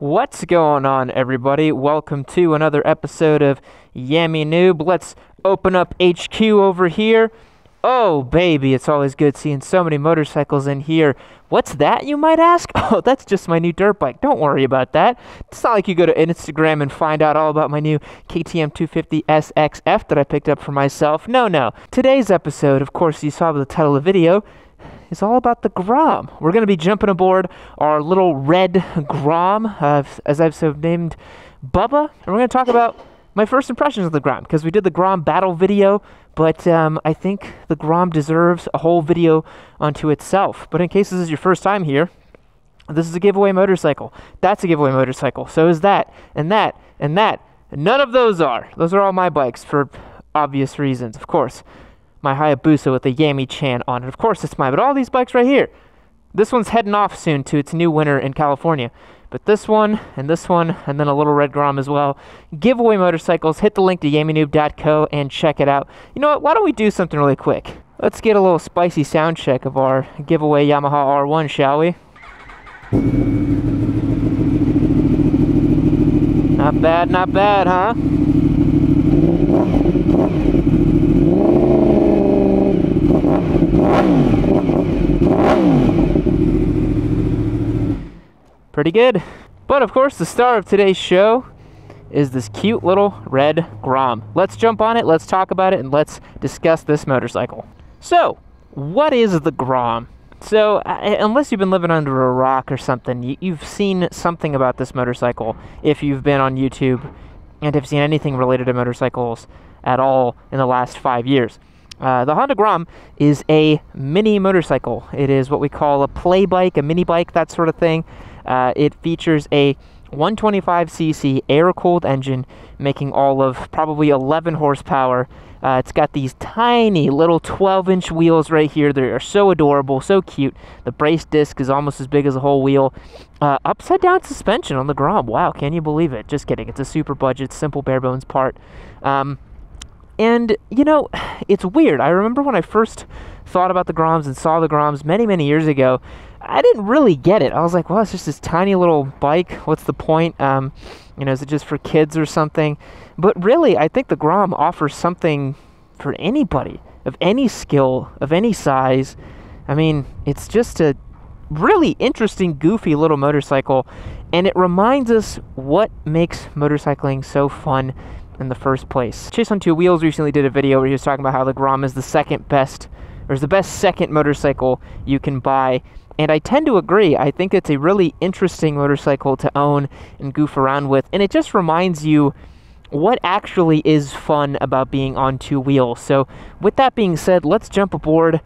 What's going on, everybody? Welcome to another episode of Yammie Noob. Let's open up HQ over here. Oh, baby, it's always good seeing so many motorcycles in here. What's that, you might ask? Oh, that's just my new dirt bike. Don't worry about that. It's not like you go to Instagram and find out all about my new KTM 250 SXF that I picked up for myself. No, no. Today's episode, of course, you saw the title of the video, is all about the Grom. We're going to be jumping aboard our little red Grom, uh, as I've so named Bubba, and we're going to talk about my first impressions of the Grom because we did the Grom battle video, but um, I think the Grom deserves a whole video unto itself. But in case this is your first time here, this is a giveaway motorcycle. That's a giveaway motorcycle. So is that, and that, and that. None of those are. Those are all my bikes for obvious reasons, of course my Hayabusa with a Yami Chan on it. Of course, it's mine, but all these bikes right here. This one's heading off soon to its new winter in California. But this one, and this one, and then a little red Grom as well. Giveaway motorcycles. Hit the link to yammienoob.co and check it out. You know what? Why don't we do something really quick? Let's get a little spicy sound check of our giveaway Yamaha R1, shall we? Not bad, not bad, huh? Pretty good. But of course, the star of today's show is this cute little red Grom. Let's jump on it, let's talk about it, and let's discuss this motorcycle. So, what is the Grom? So, uh, unless you've been living under a rock or something, you've seen something about this motorcycle if you've been on YouTube and have seen anything related to motorcycles at all in the last five years. Uh, the Honda Grom is a mini motorcycle. It is what we call a play bike, a mini bike, that sort of thing. Uh, it features a 125cc air cooled engine, making all of probably 11 horsepower. Uh, it's got these tiny little 12 inch wheels right here. They are so adorable, so cute. The brace disc is almost as big as a whole wheel. Uh, upside down suspension on the Grom. Wow, can you believe it? Just kidding. It's a super budget, simple, bare bones part. Um, and, you know, it's weird. I remember when I first thought about the Groms and saw the Groms many, many years ago, I didn't really get it. I was like, well, it's just this tiny little bike. What's the point? Um, you know, is it just for kids or something? But really, I think the Grom offers something for anybody of any skill, of any size. I mean, it's just a really interesting, goofy little motorcycle, and it reminds us what makes motorcycling so fun in the first place. Chase on Two Wheels recently did a video where he was talking about how the Grom is the second best, or is the best second motorcycle you can buy. And I tend to agree. I think it's a really interesting motorcycle to own and goof around with. And it just reminds you what actually is fun about being on two wheels. So, with that being said, let's jump aboard.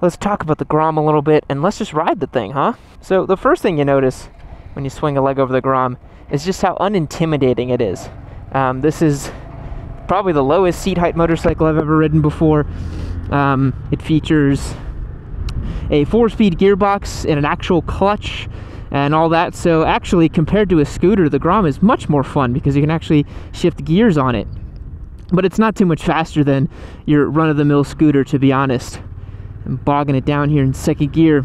Let's talk about the Grom a little bit and let's just ride the thing, huh? So, the first thing you notice when you swing a leg over the Grom is just how unintimidating it is. Um, this is probably the lowest seat height motorcycle I've ever ridden before. Um, it features a four-speed gearbox and an actual clutch and all that. So actually, compared to a scooter, the Grom is much more fun because you can actually shift gears on it. But it's not too much faster than your run-of-the-mill scooter, to be honest. I'm bogging it down here in second gear.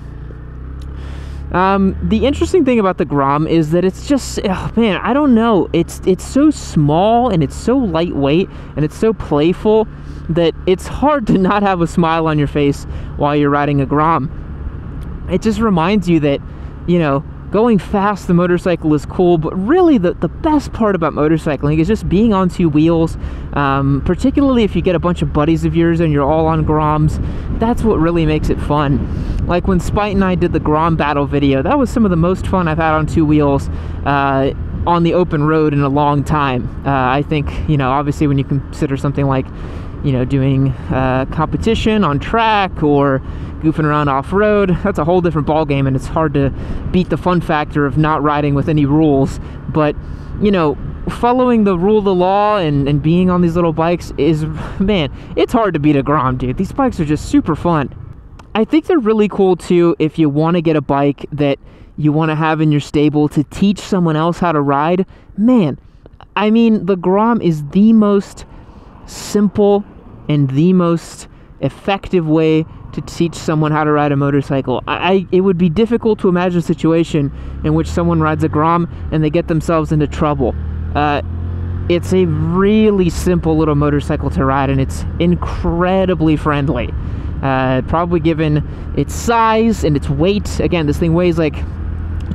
Um, the interesting thing about the Grom is that it's just, oh man, I don't know. It's it's so small and it's so lightweight and it's so playful that it's hard to not have a smile on your face while you're riding a Grom. It just reminds you that, you know, going fast the motorcycle is cool but really the, the best part about motorcycling is just being on two wheels um, particularly if you get a bunch of buddies of yours and you're all on groms that's what really makes it fun like when spite and i did the grom battle video that was some of the most fun i've had on two wheels uh, on the open road in a long time uh, i think you know obviously when you consider something like you know, doing uh, competition on track or goofing around off road. That's a whole different ball game, and it's hard to beat the fun factor of not riding with any rules. But you know, following the rule of the law and, and being on these little bikes is, man, it's hard to beat a Grom, dude. These bikes are just super fun. I think they're really cool too if you want to get a bike that you want to have in your stable to teach someone else how to ride. Man, I mean, the Grom is the most simple and the most effective way to teach someone how to ride a motorcycle. I, I, it would be difficult to imagine a situation in which someone rides a Grom and they get themselves into trouble. Uh, it's a really simple little motorcycle to ride, and it's incredibly friendly. Uh, probably given its size and its weight. Again, this thing weighs like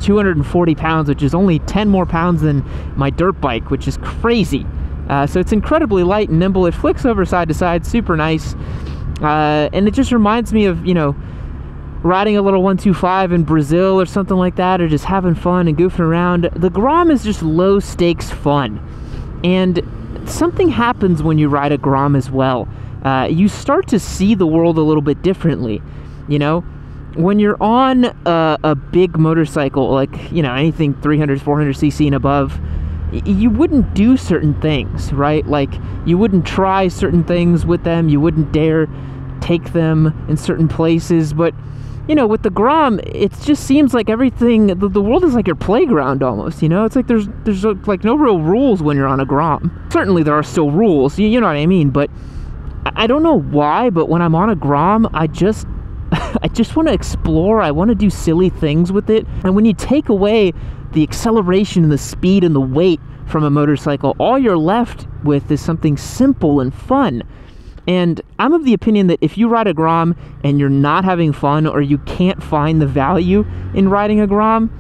240 pounds, which is only 10 more pounds than my dirt bike, which is crazy. Uh, so it's incredibly light and nimble. It flicks over side to side, super nice. Uh, and it just reminds me of, you know, riding a little 125 in Brazil or something like that, or just having fun and goofing around. The Grom is just low stakes fun. And something happens when you ride a Grom as well. Uh, you start to see the world a little bit differently. You know, when you're on a, a big motorcycle, like, you know, anything 300, 400cc and above, you wouldn't do certain things, right? Like, you wouldn't try certain things with them, you wouldn't dare take them in certain places, but you know, with the Grom, it just seems like everything. The, the, world is like your playground almost. You know, it's like there's there's like no real rules when you're on a Grom. Certainly, there are still rules. You, you know what I mean? But I, don't know why. But when I'm on a Grom, I just I just want to explore. I want to do silly things with it. And when you take away the acceleration and the speed and the weight from a motorcycle, all you're left with is something simple and fun. And I'm of the opinion that if you ride a Grom and you're not having fun or you can't find the value in riding a Grom,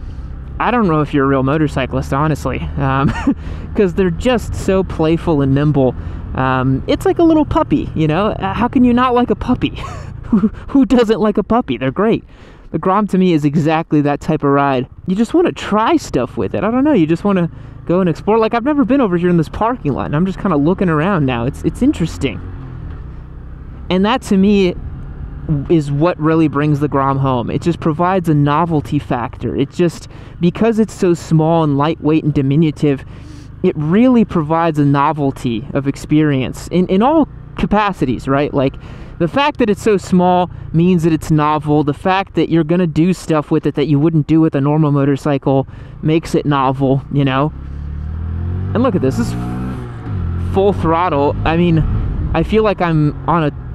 I don't know if you're a real motorcyclist, honestly, because um, they're just so playful and nimble. Um, it's like a little puppy, you know? Uh, how can you not like a puppy? who, doesn't like a puppy? They're great. The Grom to me is exactly that type of ride. You just want to try stuff with it. I don't know. You just want to go and explore. Like I've never been over here in this parking lot, and I'm just kind of looking around now. It's it's interesting. And that to me is what really brings the Grom home. It just provides a novelty factor. It just, because it's so small and lightweight and diminutive, it really provides a novelty of experience in, in all capacities, right? Like the fact that it's so small means that it's novel. The fact that you're going to do stuff with it that you wouldn't do with a normal motorcycle makes it novel, you know? And look at this. This is full throttle. I mean, I feel like I'm on a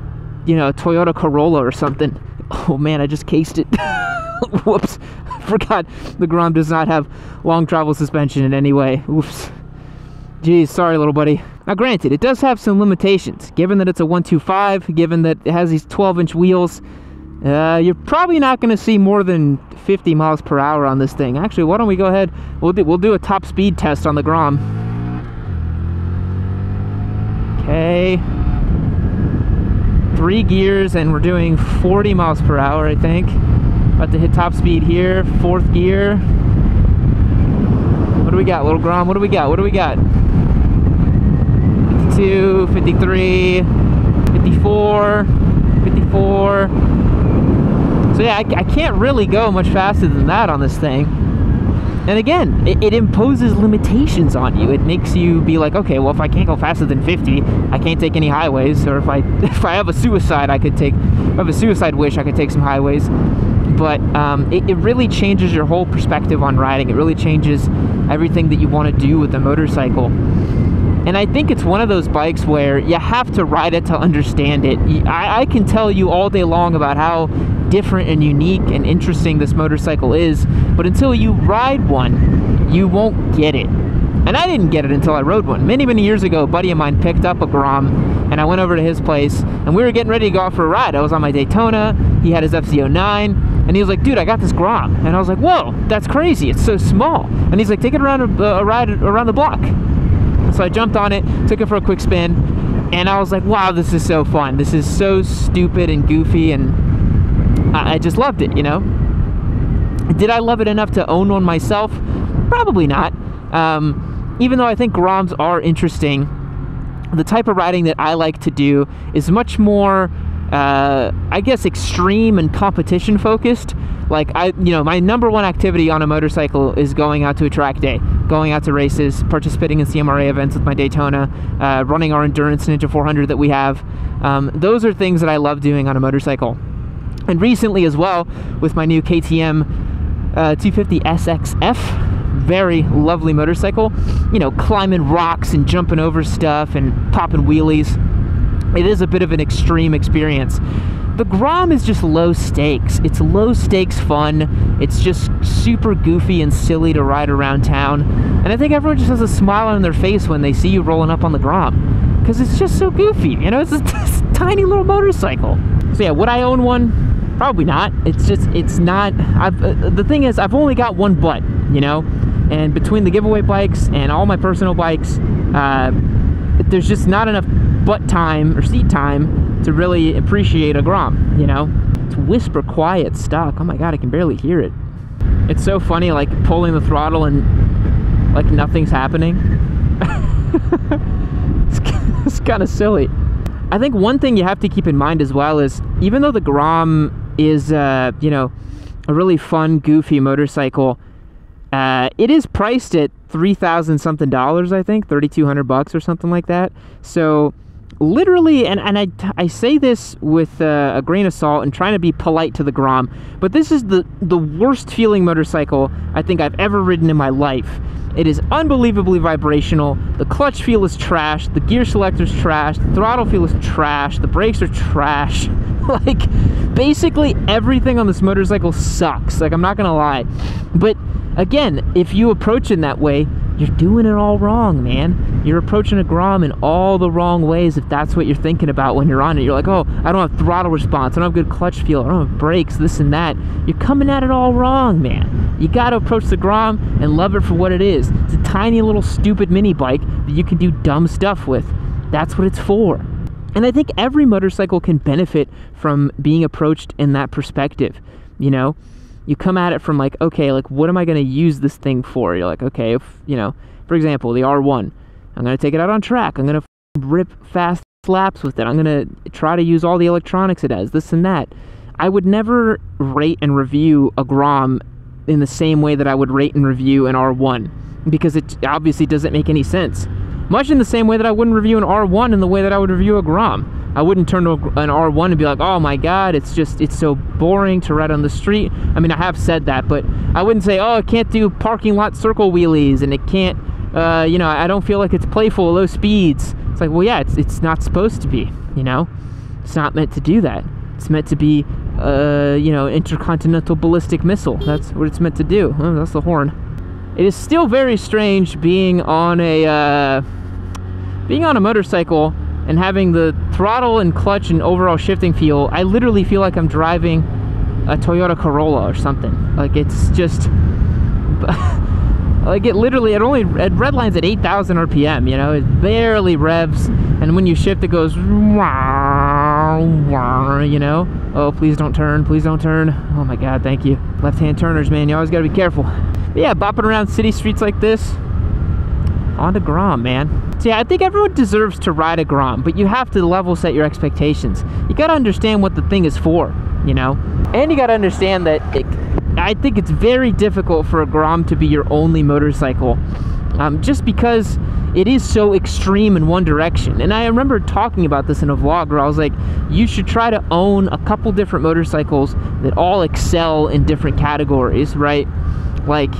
you know, a Toyota Corolla or something. Oh man, I just cased it. Whoops. Forgot the Grom does not have long travel suspension in any way. Oops. Geez, sorry, little buddy. Now, granted, it does have some limitations. Given that it's a 125, given that it has these 12 inch wheels, uh, you're probably not going to see more than 50 miles per hour on this thing. Actually, why don't we go ahead? We'll do, we'll do a top speed test on the Grom. Okay three gears and we're doing 40 miles per hour, I think. About to hit top speed here, fourth gear. What do we got, little Grom? What do we got? What do we got? 52, 53, 54, 54. So yeah, I, I can't really go much faster than that on this thing. And again, it, it, imposes limitations on you. It makes you be like, okay, well, if I can't go faster than 50, I can't take any highways. Or if I if I have a suicide, I could take. If I have a suicide wish, I could take some highways. But um, it, it really changes your whole perspective on riding. It really changes everything that you want to do with a motorcycle. And I think it's one of those bikes where you have to ride it to understand it. I, I can tell you all day long about how different and unique and interesting this motorcycle is, but until you ride one, you won't get it. And I didn't get it until I rode one. Many, many years ago, a buddy of mine picked up a Grom, and I went over to his place, and we were getting ready to go out for a ride. I was on my Daytona, he had his FZ09, and he was like, dude, I got this Grom. And I was like, whoa, that's crazy, it's so small. And he's like, take it around a, uh, a ride around the block. So I jumped on it, took it for a quick spin, and I was like, wow, this is so fun. This is so stupid and goofy, and I, I just loved it, you know? Did I love it enough to own one myself? Probably not. Um, even though I think Groms are interesting, the type of riding that I like to do is much more, uh, I guess, extreme and competition focused like I, you know, my number one activity on a motorcycle is going out to a track day, going out to races, participating in CMRA events with my Daytona, uh, running our endurance Ninja 400 that we have. Um, those are things that I love doing on a motorcycle. And recently as well, with my new KTM uh, 250 SXF, very lovely motorcycle. You know, climbing rocks and jumping over stuff and popping wheelies. It is a bit of an extreme experience. the Grom is just low stakes. It's low stakes fun. It's just super goofy and silly to ride around town. And I think everyone just has a smile on their face when they see you rolling up on the Grom. Because it's just so goofy. You know, it's a, tiny little motorcycle. So yeah, would I own one? Probably not. It's just, it's not. Uh, the thing is, I've only got one butt, you know? And between the giveaway bikes and all my personal bikes, uh, there's just not enough butt time or seat time to really appreciate a Grom, you know? It's whisper quiet stock. Oh my god, I can barely hear it. It's so funny, like pulling the throttle and like nothing's happening. it's, kind of silly. I think one thing you have to keep in mind as well is even though the Grom is, uh, you know, a really fun, goofy motorcycle, uh, it is priced at three thousand something dollars, I think, thirty two hundred bucks or something like that. So literally, and, and I, I say this with uh, a grain of salt and trying to be polite to the Grom, but this is the, the worst feeling motorcycle I think I've ever ridden in my life. It is unbelievably vibrational. The clutch feel is trash. The gear selector is trash. The throttle feel is trash. The brakes are trash. like, basically everything on this motorcycle sucks. Like, I'm not gonna lie. But again, if you approach it that way, you're doing it all wrong, man. You're approaching a Grom in all the wrong ways if that's what you're thinking about when you're on it. You're like, oh, I don't have throttle response, I don't have good clutch feel, I don't have brakes, this and that. You're coming at it all wrong, man. You gotta approach the Grom and love it for what it is. It's a tiny little stupid mini bike that you can do dumb stuff with. That's what it's for. And I think every motorcycle can benefit from being approached in that perspective, you know? You come at it from like, okay, like what am I going to use this thing for? You're like, okay, if, you know, for example, the R1, I'm going to take it out on track. I'm going to rip fast slaps with it. I'm going to try to use all the electronics it has, this and that. I would never rate and review a Grom in the same way that I would rate and review an R1 because it obviously doesn't make any sense. Much in the same way that I wouldn't review an R1 in the way that I would review a Grom. I wouldn't turn to an R1 and be like, oh my god, it's just, it's so boring to ride on the street. I mean, I have said that, but I wouldn't say, oh, it can't do parking lot circle wheelies and it can't, uh, you know, I don't feel like it's playful at low speeds. It's like, well, yeah, it's, it's not supposed to be, you know? It's not meant to do that. It's meant to be, uh, you know, intercontinental ballistic missile. That's what it's meant to do. Oh, that's the horn. It is still very strange being on a, uh, being on a motorcycle and having the throttle and clutch and overall shifting feel, I literally feel like I'm driving a Toyota Corolla or something. Like it's just, like it literally, it only, it redlines at 8,000 RPM, you know, it barely revs, and when you shift it goes, you know, oh, please don't turn, please don't turn. Oh my God, thank you. Left-hand turners, man, you always gotta be careful. But yeah, bopping around city streets like this, on to Grom, man. Yeah, I think everyone deserves to ride a Grom, but you have to level set your expectations. You gotta understand what the thing is for, you know? And you gotta understand that it, I think it's very difficult for a Grom to be your only motorcycle. Um, just because it is so extreme in one direction. And I remember talking about this in a vlog where I was like, you should try to own a couple different motorcycles that all excel in different categories, right? Like,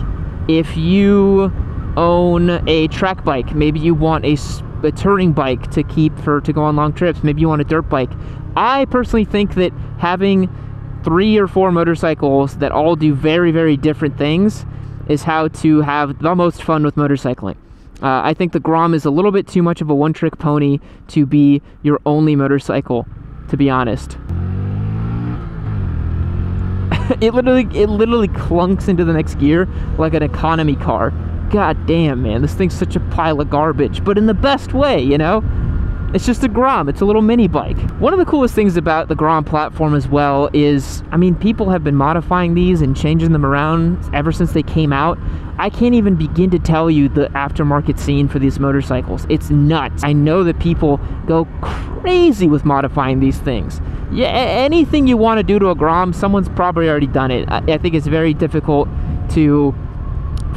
if you own a track bike. Maybe you want a, a touring bike to keep for to go on long trips. Maybe you want a dirt bike. I personally think that having three or four motorcycles that all do very, very different things is how to have the most fun with motorcycling. Uh, I think the Grom is a little bit too much of a one-trick pony to be your only motorcycle, to be honest. it literally it literally clunks into the next gear like an economy car god damn, man, this thing's such a pile of garbage, but in the best way, you know? It's just a Grom, it's a little mini bike. One of the coolest things about the Grom platform as well is, I mean, people have been modifying these and changing them around ever since they came out. I can't even begin to tell you the aftermarket scene for these motorcycles. It's nuts. I know that people go crazy with modifying these things. Yeah, anything you want to do to a Grom, someone's probably already done it. I, I think it's very difficult to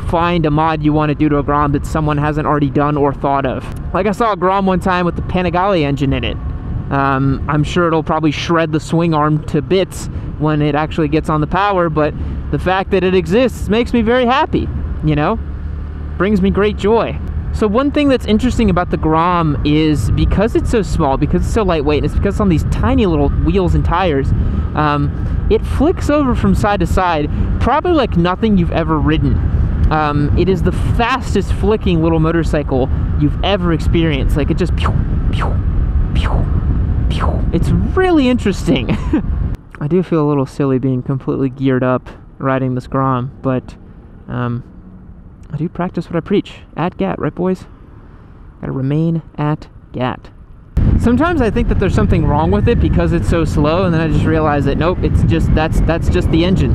find a mod you want to do to a Grom that someone hasn't already done or thought of. Like I saw a Grom one time with the Panigale engine in it. Um, I'm sure it'll probably shred the swing arm to bits when it actually gets on the power, but the fact that it exists makes me very happy, you know? Brings me great joy. So one thing that's interesting about the Grom is because it's so small, because it's so lightweight, and it's because it's on these tiny little wheels and tires, um, it flicks over from side to side, probably like nothing you've ever ridden. Um, it is the fastest flicking little motorcycle you've ever experienced. Like it just pew, pew, pew, pew. It's really interesting. I do feel a little silly being completely geared up riding this Grom, but um, I do practice what I preach. ATGATT, right, boys? Gotta remain at GAT. Sometimes I think that there's something wrong with it because it's so slow, and then I just realize that nope, it's just that's that's just the engine.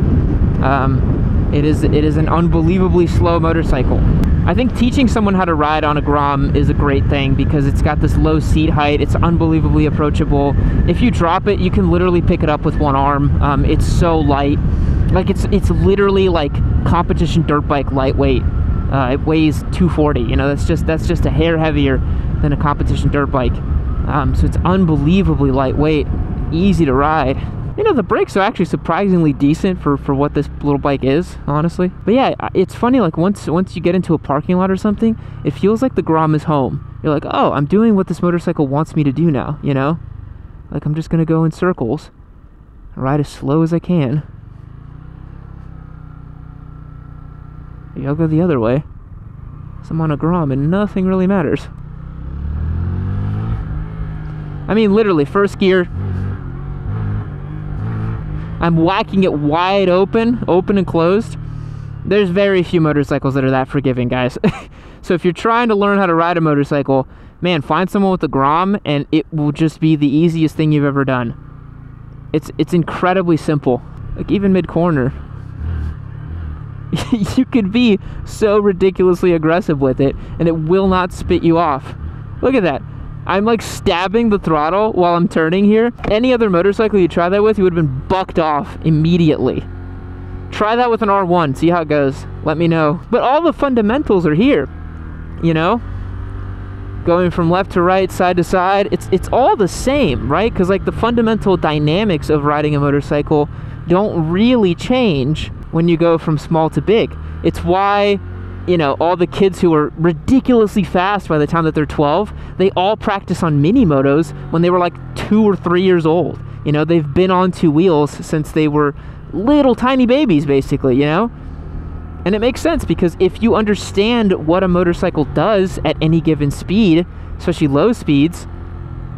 Um, it is it is an unbelievably slow motorcycle. I think teaching someone how to ride on a Grom is a great thing because it's got this low seat height. It's unbelievably approachable. If you drop it, you can literally pick it up with one arm. Um, it's so light. Like it's it's literally like competition dirt bike lightweight. Uh, it weighs 240. You know, that's just that's just a hair heavier than a competition dirt bike. Um, so it's unbelievably lightweight, easy to ride. You know, the brakes are actually surprisingly decent for, for what this little bike is, honestly. But yeah, it's funny, like once once you get into a parking lot or something, it feels like the Grom is home. You're like, oh, I'm doing what this motorcycle wants me to do now, you know? Like I'm just gonna go in circles, ride as slow as I can. I'll go the other way. So I'm on a Grom and nothing really matters. I mean, literally, first gear, I'm whacking it wide open, open and closed. There's very few motorcycles that are that forgiving, guys. so if you're trying to learn how to ride a motorcycle, man, find someone with a Grom and it will just be the easiest thing you've ever done. It's it's incredibly simple. Like even mid-corner, you could be so ridiculously aggressive with it and it will not spit you off. Look at that. I'm like stabbing the throttle while I'm turning here. Any other motorcycle you try that with, you would have been bucked off immediately. Try that with an R1, see how it goes. Let me know. But all the fundamentals are here, you know? Going from left to right, side to side, it's it's all the same, right? Because like the fundamental dynamics of riding a motorcycle don't really change when you go from small to big. It's why, you know, all the kids who are ridiculously fast by the time that they're 12, they all practice on mini motos when they were like two or three years old. You know, they've been on two wheels since they were little tiny babies, basically, you know? And it makes sense because if you understand what a motorcycle does at any given speed, especially low speeds,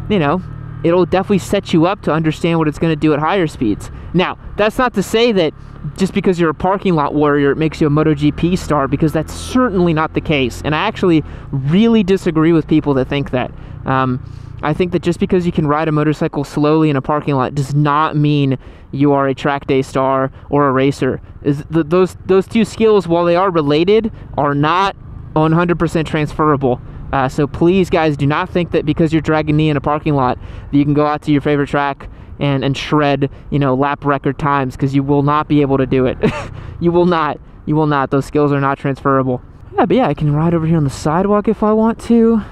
you know, it'll definitely set you up to understand what it's going to do at higher speeds. Now, that's not to say that just because you're a parking lot warrior, it makes you a MotoGP star, because that's certainly not the case. And I actually really disagree with people that think that. Um, I think that just because you can ride a motorcycle slowly in a parking lot does not mean you are a track day star or a racer. Is the, those those two skills, while they are related, are not 100% transferable. Uh, so please, guys, do not think that because you're dragging knee in a parking lot, that you can go out to your favorite track and, and shred, you know, lap record times because you will not be able to do it. you will not. You will not. Those skills are not transferable. Yeah, but yeah, I can ride over here on the sidewalk if I want to.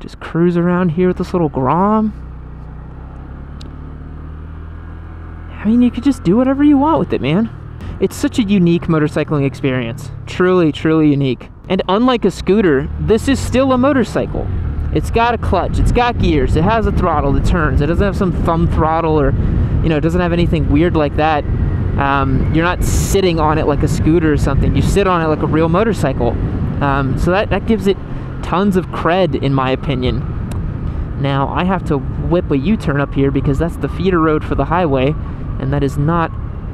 Just cruise around here with this little Grom. I mean, you could just do whatever you want with it, man. It's such a unique motorcycling experience. Truly, truly unique. And unlike a scooter, this is still a motorcycle. It's got a clutch, it's got gears, it has a throttle that turns. It doesn't have some thumb throttle or, you know, it doesn't have anything weird like that. Um, you're not sitting on it like a scooter or something. You sit on it like a real motorcycle. Um, so that, that gives it tons of cred, in my opinion. Now, I have to whip a U-turn up here because that's the feeder road for the highway, and that is not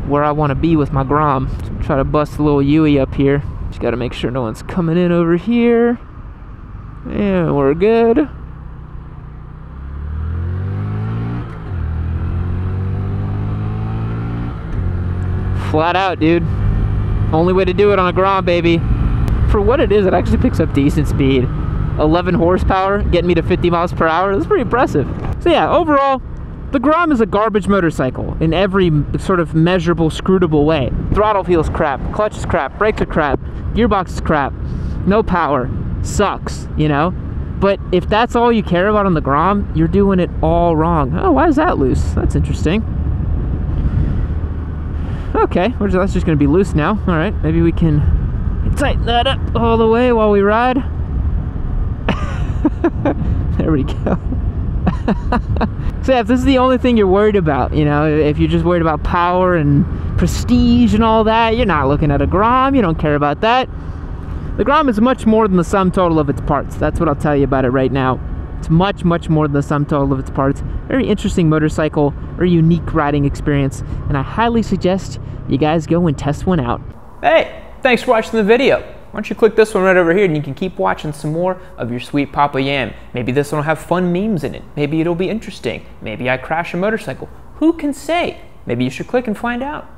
where I want to be with my Grom. Try to bust a little Yui up here. Just got to make sure no one's coming in over here. Yeah, we're good. Flat out, dude. Only way to do it on a Grom, baby. For what it is, it actually picks up decent speed. 11 horsepower, getting me to 50 miles per hour. That's pretty impressive. So yeah, overall, the Grom is a garbage motorcycle in every sort of measurable, scrutable way. Throttle feels crap, clutch is crap, brakes are crap, gearbox is crap, no power, sucks, you know? But if that's all you care about on the Grom, you're doing it all wrong. Oh, why is that loose? That's interesting. Okay, that's just gonna be loose now. All right, maybe we can tighten that up all the way while we ride. there we go. so yeah, if this is the only thing you're worried about, you know, if you're just worried about power and prestige and all that, you're not looking at a Grom. You don't care about that. The Grom is much more than the sum total of its parts. That's what I'll tell you about it right now. It's much, much more than the sum total of its parts. Very interesting motorcycle, very unique riding experience, and I highly suggest you guys go and test one out. Hey, thanks for watching the video. Why don't you click this one right over here and you can keep watching some more of your sweet Papa Yam. Maybe this one will have fun memes in it. Maybe it'll be interesting. Maybe I crash a motorcycle. Who can say? Maybe you should click and find out.